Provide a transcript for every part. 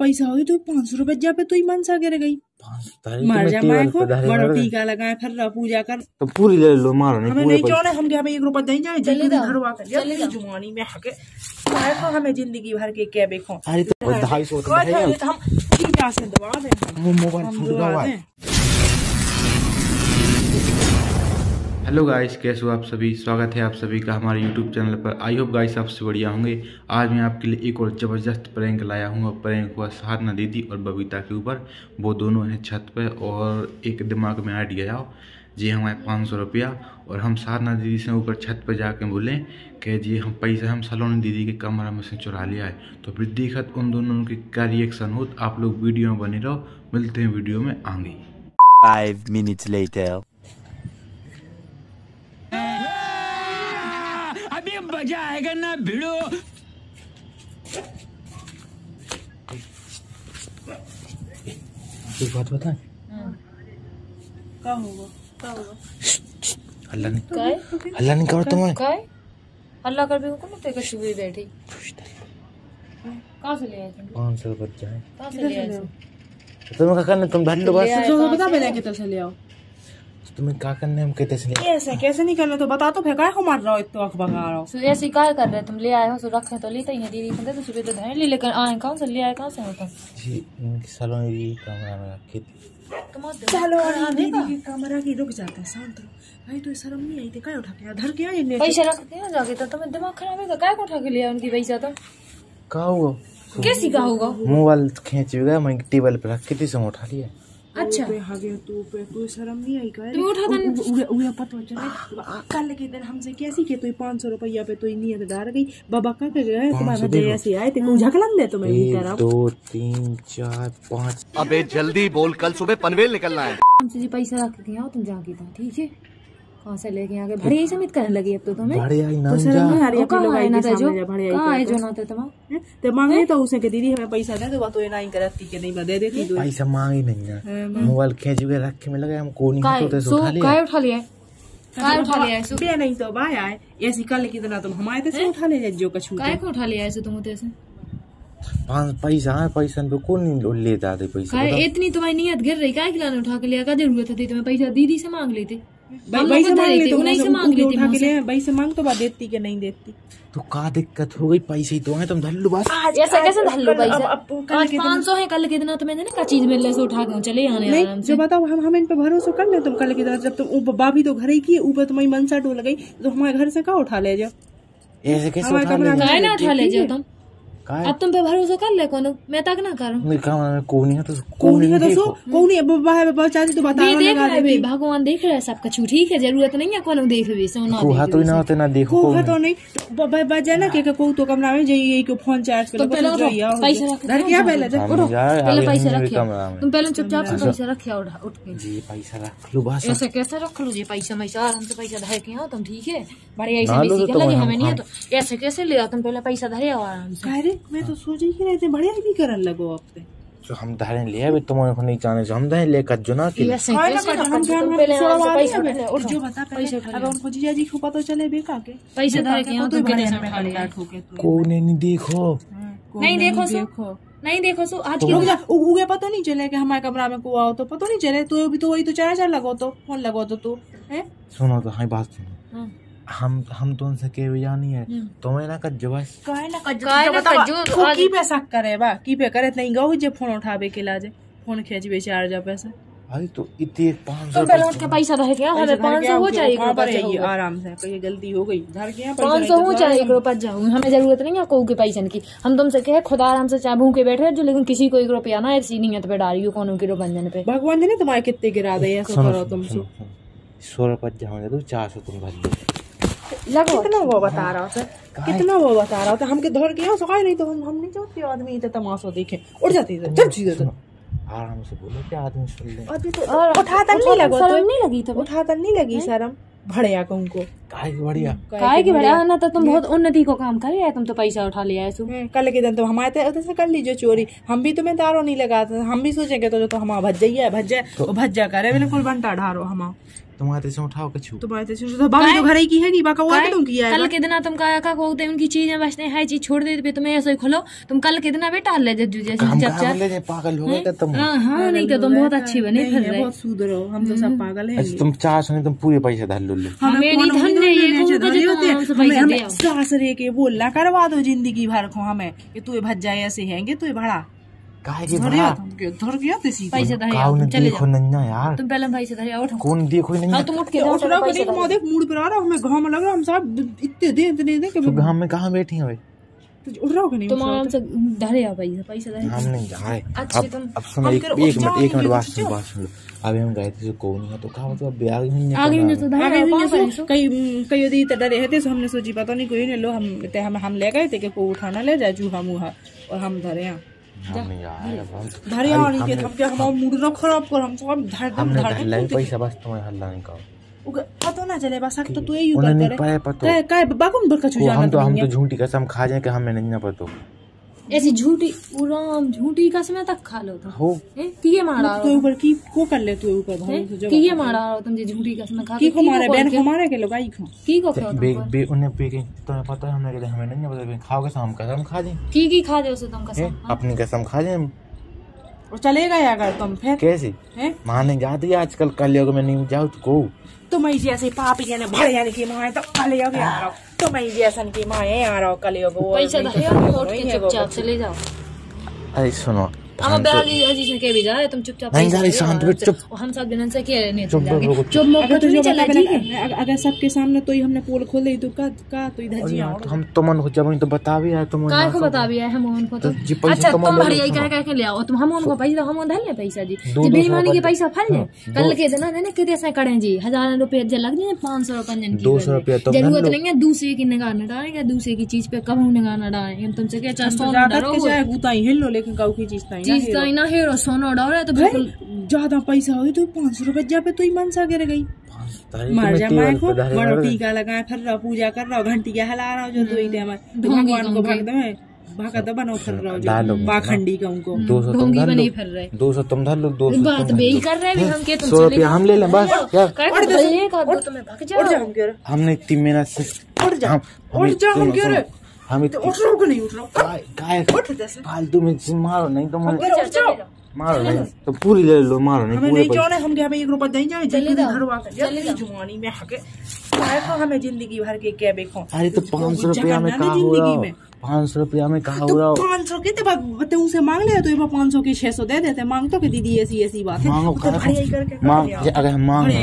पैसा होगी तो पाँच सौ रुपए जा पे तो मन सा गिर गई मर जा माए को बड़ो टीका लगाए फिर रहा पूजा कर। तो पूरी ले लो मारो नहीं हमें पूरे नहीं चाहने हम क्या एक रुपया नहीं जाए जल्दी घर वापस जाओ। जुमानी में हके माए को हमें ज़िंदगी भर के क्या देखो। अरे तो ढाई सौ तो है। तो हम ठीक से दबा दें वो मोबाइल फूट गया हेलो गाइस कैसे हो आप सभी? स्वागत है आप सभी का हमारे यूट्यूब चैनल पर। आई होप गाइस आपसे बढ़िया होंगे। आज मैं आपके लिए एक और ज़बरदस्त प्रैंक लाया हूँ। और प्रैंक हुआ साधना दीदी और बबीता के ऊपर। वो दोनों हैं छत पर और एक दिमाग में आइडिया आओ जी हमारे पाँच सौ रुपया। और हम साधना दीदी से ऊपर छत पर जाके बोलें कि जी हम पैसा हम सलोनी दीदी के कमरा में से चुरा लिया है। तो फिर देखत उन दोनों की क्या रिएक्शन हो, आप लोग वीडियो में बने रहो। मिलते हैं वीडियो में आगे। Five minutes later. मज़ा आएगा ना भिड़ो। एक बात बता होगा? अल्लाह ने काय अल्लाह ने कहा तुम्हें। अल्लाह कर भी हुकुम ते कछु भी बैठी। कहाँ से ले आए तुम? पाँच सौ बच जाए कहाँ से ले आए तुम? करना तुम ढल लो बस। तो बता पहले कितना से ले आओ। तुम्हें क्या करना है? हम कहते से ये ऐसे कैसे नहीं करना? तो बता तो फेंका है मार रहा हो इतना अख भगा रहा हो। सो ऐसे काय कर रहे तुम ले आए हो सो रखे तो लेते ही हैं दीदी को दे तो सुबह तो धरे ले लेकर आए। कहाँ से ले आए कहाँ से हो तुम जी दीदी के कमरा में रखी थी चलो दिमाग खराब है दीदी की कमरा की रुक जाता है शांत रहो। भाई तो शर्म नहीं आई थी? क्या उठा के धर के आए इन्हें पैसा रखते हैं जाके तो तुम्हें दिमाग खराब है का काय को उठा के लिया उनकी पैसा तो। कहा हुआ कैसी का होगा? मोबाइल खींच भी गया मैं टेबल पे रख के थी से उठा लिया अच्छा। पे हागे तू पे तू शर्म नहीं आई का तो उठा दन उड़े उड़े पता चले। कल के दिन हमसे कैसी के तू पाँच सौ रुपया पे तो नियत डर गई? बाबा का के गए तुम्हारे दे ऐसे आए थे झकलन दे तुम्हें भी तेरा अब। दो तीन चार पाँच। अबे जल्दी बोल कल सुबह पनवेल निकलना है। हमसे जी पैसा रख दिया तुम जाके तो ठीक है? कहाँ से लेके आ गए भड़िया समित करने लगी अब तो तुम्हें? ना तो जा? लोगाई है ना जो कहाँ है जो ना तो मांगे तो उसे के दीदी हमें पैसा दे दो तो ये नहीं करती के नहीं दे देती दो पैसा मांगी नहीं है। मोबाइल खींच रख के में लगा हम को नहीं उठा लिया काय उठा लिया है? काय उठा लिया है बे नहीं तो भाई आए ऐसी कल कितना तुम हमारे तो से उठा ले जो कछु काय को उठा लिया है सो तुम उते से? पाँच पैसा है पैसा पे कौन नहीं ले जाते पैसा इतनी तुम्हारी नियत गिर रही काय खिलाने उठा के लिया? का ज़रूरत थी? तुम्हें पैसा दीदी से मांग लेते। भाई से मांग तो उन्हीं से मांग लेते उठा के ले भाई से मांग तो बात देती के नहीं देती। तो का दिक्कत हो गई? पैसे ही तो है तुम धल्लू बस। ऐसा कैसे आज दिन- पाँच सौ है कल के दिन तुम्हें ना का चीज़ सो उठा के चले आने आराम नहीं से। जो बताओ हम हम इन पे भरोसा कर ले तुम कल की तरह जब तुम बाबी तो घर ही की ऊपर तुम्हारी मनसा डोल गई तो हमारे घर से कहा उठा ले जाओ? ऐसे कैसे उठा कमरा ले जाओ तुम? अब तुम पे भरोसा कर ले कोनो। मैं तक ना करूँ। मेरे कमरा में कौन नहीं है तो कौन है नहीं तो सो कौन है बाहर बचाती तो बता देख रहा है भगवान देख रहा है सब कछु ठीक है ज़रूरत नहीं है कोनो देख भी सोना को हाथ तो ना होते ना देखो। को है कौन तो नहीं तो ब- ब- बजा ना के को तो कमरा में जाइए यही को फ़ोन चार्ज तो पहले तो उठो, जाइए, आओ। पैसा रख घर क्या पहले जा पहले आगे पैसा रखे में। तुम पहले चुपचाप से पैसा रखे उठ उठ के। जी पैसा रख लो बस। ऐसे कैसे रख लो जी पैसा मैसा आराम से पैसा धरे के आओ तुम ठीक है? बड़े ऐसे ना बेसी तो के लगे हमें नहीं है तो। ऐसे कैसे ले आओ तुम पहले पैसा धरे आओ आराम से। कह मैं तो सोच ही रहे थे बढ़िया भी करन लगो अब से जो हम धारे ले अभी तुम्हारे को नहीं जाने से। हम धारे लेकर जो ना कि हाँ, हम पहले आराम से बात पैसा है। उठो जो बता पैसा पहले अब उनको जीजा जी को पता चले बेका के। पैसा धरे के तो तुम बड़े कितने में उठा लिया कंटा ठोके तू। को नहीं देखो। नहीं देखो सो नहीं देखो सो आज की रुक जा उगे पता नहीं चले कि हमारे कमरा में को आओ तो पता नहीं चले। तो भी तो वही तो चार चार लगो तो फ़ोन लगो तो तू है? सुनो तो हाँ बात सुनो। हाँ। हम हम तो उनसे के भी जानी है। तुम्हें ना कर जो बस काहे ना कज्जो? काहे जो ना कज्जो, तू की पे शक करे बा? की पे करे? नहीं गो जे फ़ोन उठावे के लाजे। फ़ोन खेच बे चार जा पैसा। अरे तो इतने पाँच सौ तुम पहले उठ के पैसा के आओ हमें पाँच सौ हो चाहिए। आराम से। कहीं गलती हो गई? धर के यहाँ पैसा पाँच सौ तो हो सारा चाहे एक रुपया जाऊँ हमें ज़रूरत नहीं है कोई के पैसे की। हम तुमसे कहे खुद आराम से चाहे भूखे बैठे रहो, जो लेकिन किसी को एक रुपया ना ऐसी नहीं है तो पे डाली हो कोनो किलो बंजन पे। भगवान ने तुम्हारे कितने गिरा दे ऐसा करो तुम सो। सौ रुपये जाओगे तो चार सौ तुम भर लगो कितना वो बता। रहा था? कितना वो बता रहा था? हमके धर के सो नहीं तो हम हम नहीं चाहते आदमी इतना तमाशा देखे। उड़ जाती है चल सीधे तो आराम से बोलो क्या आदमी सुन ले। अभी तो उठाता नहीं लगो शर्म तो। नहीं लगी तो उठाता नहीं लगी शर्म। भड़िया को उनको। काय की बढ़िया? काहे की बढ़िया? ना तो तुम बहुत उन्नति को काम करे है तुम तो पैसा उठा लिया है सु। हम्म, कल के दिन तो हमारे तो उधर से कर लीजिए चोरी। हम भी तुम्हें दारो नहीं लगाते हम भी सोचेंगे तो जो तो हम भज जाइए भज जाए वो भज जा करे बिल्कुल बंटा ढारो हम तुम्हारे से उठाओ कछु। तुम्हारे तो सोचो तो बाकी तो घर ही की है कि बाका वो तुम किया है कल के दिन तुम का का को दे उनकी चीज़ें बचते हैं चीज़ छोड़ देते पे तुम्हें ऐसे ही खोलो। तुम कल के दिन बेटा ले जज्जू जैसे हम चप कहाँ ले पागल हो गए क्या तुम? हाँ हाँ नहीं तो तुम बहुत अच्छी बने नहीं फिर है, रहे। बहुत सुधरो हम तो सब पागल हैं अच्छा तुम चार सुने तुम पूरे पैसे धर लो लो। हमें नहीं धन है को तो जो तुम हमसे पैसा दे आओ। सास रे के बोलना करवा दो ज़िंदगी भर को हमें कि तू भज जाए ऐसे हैंगे तू भड़ा। काहे की धर भरा क्यों गया पैसे चले देखो नन्ना यार। तुम पहले भाई से आओ उठो। कौन देखो ही हाँ तुम उठ के उठ रहा मूड पर आ रहा हमें घाम लग रहा हम साहब इतने दे इतने दे कि तो में कहाँ बैठी है भाई? तो उठ रहा हो नहीं तुम आराम से धरे आओ पैसे पैसे धरे हम नहीं जा रहे अच्छे तुम- अब सुनो एक एक मिनट एक मिनट बात तो बात सुन। अभी हम गए थे जो है तो कहा मतलब ब्याह ही नहीं आगे में जो धरे आगे आओ भी पाँव नहीं पैसे सो कई कई दी तो डरे थे हमने सोची पता नहीं कोई नहीं लो हम ते हम हम ले गए थे कि को उठाना ले जाए चूहा मुहा और हम धरे हम जा हम धरे यहाँ नहीं के हम क्या हम मूड ना खराब कर हम सब धर धर धर पैसा बस तुम्हें हल्ला नहीं उग- पता ना चले बस तो तू यही उन्हें नहीं पतो। काय काय बाकुन बरका छू जाना हम तो हम तो झूठी कसम खा जाए कि हमें नहीं पतो। ऐसी झूठी उराम झूठी कसमें तक खा लो तुम। हो। हैं? किए मारा तो ऊपर की को कर ले तू ऊपर भाई तो जब किए मारा तुम जे झूठी कसमें खा की। को मारे को बहन को? मारे के लोग आई खो की को खाओ बे बे उन्हें पे के तुम्हें पता है हमने कहते हमें नहीं पता खाओगे शाम कसम खा जाए। की की खा जाओ से तुम कसम अपनी कसम खा जाए। हम। और चलेगा गए अगर तुम फिर। कैसे? हैं? माने जाती है आजकल कल में नहीं जाओ तो को? तुम जैसे ऐसे पापी जाने भरे जाने की माए तो कल योग आ रहा तुम जैसन ऐसा की माए आ रहा कल योग पैसा तो चुपचाप चले जाओ। अरे सुनो हम बेहाली अज़ीज़ ने कह भी जाए तुम चुपचाप नहीं जा रही, शांत बैठ, चुप। हम सब दिन से कह रहे नहीं चुप, चुप चुप मौका अगर तो नहीं चला ठीक है? अगर अगर सबके सामने तो ही हमने पोल खोल दी तो का का तो इधर जी यार, हम तुमन को जब तो बता भी यार तुम काय को बता भी है हम उनको तो तो पैसा अच्छा तुम तुम भरी आई कह कह के ले आओ तुम हम उनको पैसा हम धर ले पैसा जी। जी बेईमानी के पैसा फल ले हाँ, कल के दिन ना कितने से करें जी? हज़ार रुपए जे लग जाए पाँच सौ रुपये जन की दो सौ वजह। रुपया तुम धर ज़रूरत नहीं है दूसरे की निगाह न डालेंगे दूसरे की चीज़ पे कब निगाह न डालेंगे। हम तुमसे क्या चाहे सोना ज़्यादा के चाहे गुता हिल लो लेकिन काऊ की चीज़ नहीं चीज़ का ही। ना हेरो सोना डरो तो बिल्कुल ज़्यादा पैसा हो तो पाँच सौ रुपए जा पे तो ही मन सा गिर गई। मर जा माए को बड़ा टीका लगाए फिर रहा पूजा कर रहा घंटी के हला रहा जो तो ही दे ढोंगी भगवान को। भग दे भागा तो बनो फिर रहा। जो पाखंडी का उनको। दो सौ तुम धर लो। दो सौ तुम धर लो दो सौ बात तुम बे धर ही लो। कर रहे भी हम के तुम सौ रुपया हम ले लें बस। यार दो तुम्हें भग जाओ। हमने तीन महीना से उठ जा। उठ जा हम क्यों रे हम तो उठ रहा हूँ नहीं उठ रहा हूँ? फालतू में मारो नहीं तो जाओ मारो नहीं तो पूरी ले लो मारो नहीं हमें पूरे नहीं जाने हम क्या भाई एक रुपया नहीं जाए भर वाके चले जाओ। जुआनी में हके काय को हमें ज़िंदगी भर के क्या बेखो अरे तो पाँच सौ रुपया में कहा हो रहा हो पाँच सौ रुपया में कहा हो रहा हो पाँच सौ के तो उनसे मांग लिया? तो ये पाँच सौ की छह सौ दे देते मांग तो कि दीदी ऐसी ऐसी बात है? मांगो तो अगर हम मांगे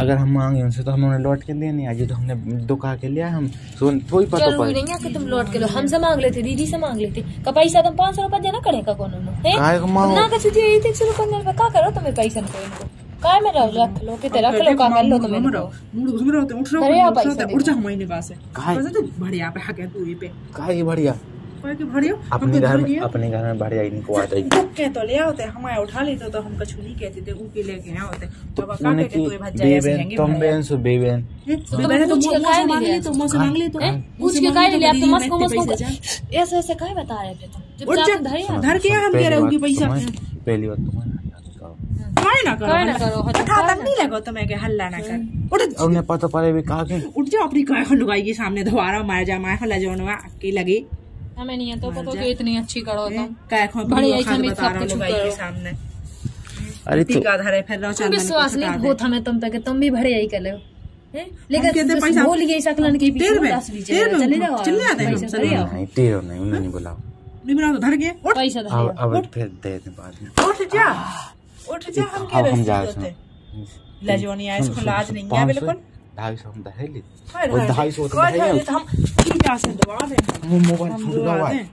अगर हम मांगे उनसे तो हम उन्हें लौट के देने आज तो हमने दुका के लिया हम। सोन कोई पता ज़रूरी नहीं है कि तुम लौट के लो। हमसे मांग लेते दीदी से मांग लेते। का पैसा तुम पाँच सौ रुपया देना करेगा कौन मांगो? ना कछु दिए एक चलो रुपया में का करो तुम्हें पैसा को इनको काय में रहो रख लो के रख लो का कर लो तुम्हें घूम रहो मूड घुस रहो तो उठ रहो उठ रहो पैसा उठ जा हमारे पास काय? तो बढ़िया पे हके तू ये पे काय बढ़िया? काय के भरियो अपने तो घर धर में अपने घर में बढ़िया ही नहीं को आता ही। दुख के तो ले आते हमारे उठा लेते तो हम कछु नहीं कहते थे ऊके लेके आते बाबा का उन्हें के की तू भज जाए ऐसे बेबेन हैंगे तुम बेन सो बेबेन। मैंने तो के काय से मांग ली तो मुँह से मांग ली तो पूछ के काय ली ले तो आप तो मस्को मैं मस्को ऐसे ऐसे काय बता रहे थे तुम। उठ चुपचाप जा धरिए धर के हम कह रहे हो कि पैसा। पहली बात तुम्हारा काय ना करो। काय ना करो, उठा तक नहीं लगो तुम्हें के हल्ला ना कर। उठ। अब उन्हें पता पड़े भी कहा के। उठ जा अपनी काय को के सामने दोबारा मार जा मार हल्ला जोनवा के लगे। हमें नहीं है तो पता कि इतनी अच्छी करो तुम काय बड़ी ऐसा औकात में बता रहा सब कुछ करो। सामने। अरे तो टीका धरे फिर रहो तुम चंदन विश्वास नहीं छुटा हमें तुम तक तुम भी भरे यही कर लो हैं? लेकिन पैसा- भूल गई सकलन के में- में चले जाओ चले जाते हैं चले नहीं तेरो नहीं उन्हें नहीं बुलाओ। नहीं बना तो धर गए उठ। पैसा धरे अब अब फिर दे दे बाद में। उठ जा उठ जा हम क्या जा होते लजवानी आइस को लाज नहीं है बिल्कुल। ढाई सौ हम दहे ली हाय वो हाय। ढाई सौ तो हम तो हम मोबाइल छूट गया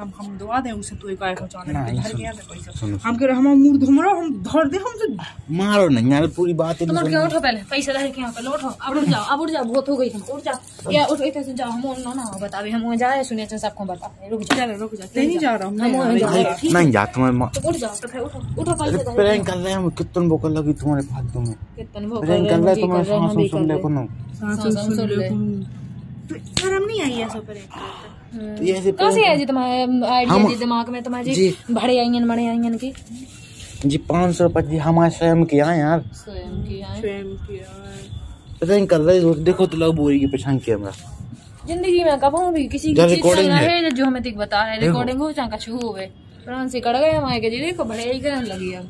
हम हम दवा दें उसे तू एक आए पहुँचाने नहीं, घर गया था पैसा हम कह रहे हम मूड धुमरो हम धर दे हम तो मारो नहीं यार पूरी बात तुम उठ के उठो पहले पैसा रह के यहाँ पे उठो अब उठ जाओ अब उठ जाओ बहुत हो गई तुम उठ जाओ। या उठो इधर से जाओ हम ना ना बतावे हम वहाँ जाए सुनिए तो सबको बता। रुक जाओ रुक जा नहीं जा रहा हूँ हम वहाँ मैं नहीं जा तुम्हारे तो उठ जाओ तो फिर उठो उठो पैसा प्रैंक कर रहे हैं हम कितन बोकल लगी तुम्हारे फालतू में। कितन कर प्रैंक कर रहे जी तुम्हारे हैं हम सांस सुन ले कोनो। सांस सांस सुन ले ले। तो शर्म नहीं आई ऐसा पर तो ये ऐसे कहाँ से है जी तुम्हारे आइडिया जी दिमाग में तुम्हारे जी। बड़े की। जी पाँच सौ रुपये जी हमारे स्वयं के यहाँ यार। स्वयं की आए प्रेम किया प्रैंक कर रहे हो देखो तो लग बोरी की पहचान कैमरा ज़िंदगी में कभी भी किसी की है। है जो हमें तिक बता रहे देखो। रिकॉर्डिंग हो चाहे कछु हो गए प्राण से कड़ गए हमारे के जी देखो भड़े ही करने लगी अब।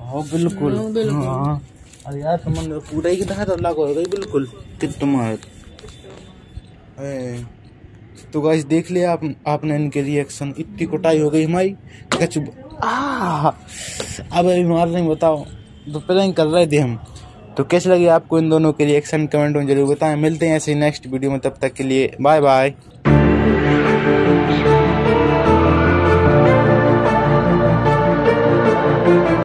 हाँ बिल्कुल। हाँ अरे यार तुमने पूरा ही कहा तो लाख हो गई बिल्कुल। कि तुम्हारे ए, तो गाइस देख लिया आप, आपने इनके रिएक्शन इतनी कुटाई हो गई हमारी। आ अब अभी मार नहीं बताओ तो प्रैंक कर रहे थे हम। तो कैसे लगे आपको इन दोनों के रिएक्शन कमेंट में ज़रूर बताएँ। मिलते हैं ऐसे नेक्स्ट वीडियो में, तब तक के लिए बाय बाय